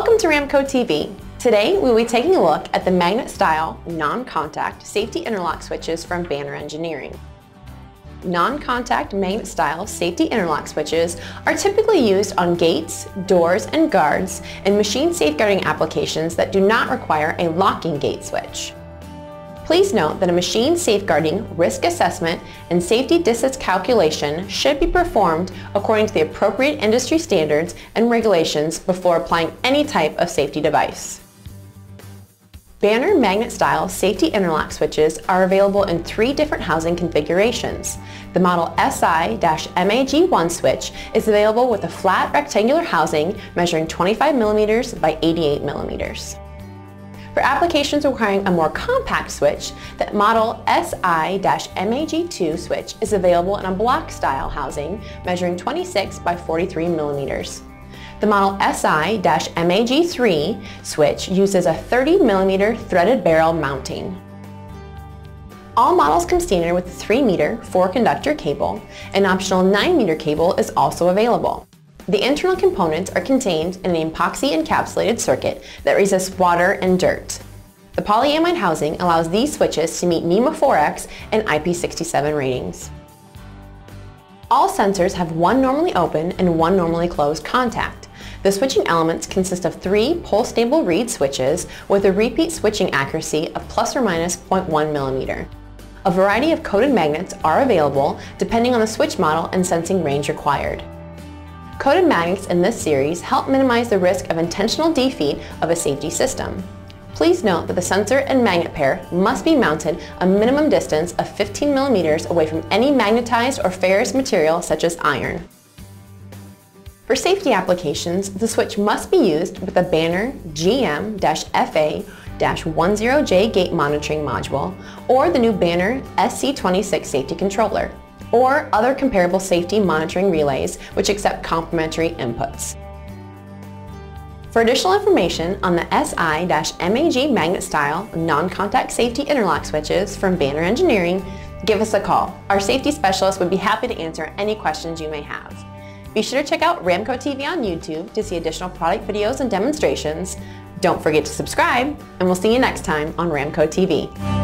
Welcome to Ramco TV. Today we will be taking a look at the magnet-style, non-contact safety interlock switches from Banner Engineering. Non-contact magnet-style safety interlock switches are typically used on gates, doors, and guards in machine safeguarding applications that do not require a locking gate switch. Please note that a machine safeguarding risk assessment and safety distance calculation should be performed according to the appropriate industry standards and regulations before applying any type of safety device. Banner magnet-style safety interlock switches are available in three different housing configurations. The model SI-MAG1 switch is available with a flat rectangular housing measuring 25 millimeters by 88 millimeters. For applications requiring a more compact switch, the model SI-MAG2 switch is available in a block-style housing measuring 26 by 43 millimeters. The model SI-MAG3 switch uses a 30 millimeter threaded barrel mounting. All models come standard with a 3 meter 4 conductor cable. An optional 9 meter cable is also available. The internal components are contained in an epoxy encapsulated circuit that resists water and dirt. The polyamide housing allows these switches to meet NEMA 4X and IP67 ratings. All sensors have one normally open and one normally closed contact. The switching elements consist of three pole-stable reed switches with a repeat switching accuracy of plus or minus 0.1 millimeter. A variety of coded magnets are available depending on the switch model and sensing range required. Coded magnets in this series help minimize the risk of intentional defeat of a safety system. Please note that the sensor and magnet pair must be mounted a minimum distance of 15 millimeters away from any magnetized or ferrous material such as iron. For safety applications, the switch must be used with a Banner GM-FA-10J gate monitoring module or the new Banner SC26 safety controller or other comparable safety monitoring relays which accept complementary inputs. For additional information on the SI-MAG magnet style non-contact safety interlock switches from Banner Engineering, give us a call. Our safety specialist would be happy to answer any questions you may have. Be sure to check out Ramco TV on YouTube to see additional product videos and demonstrations. Don't forget to subscribe, and we'll see you next time on Ramco TV.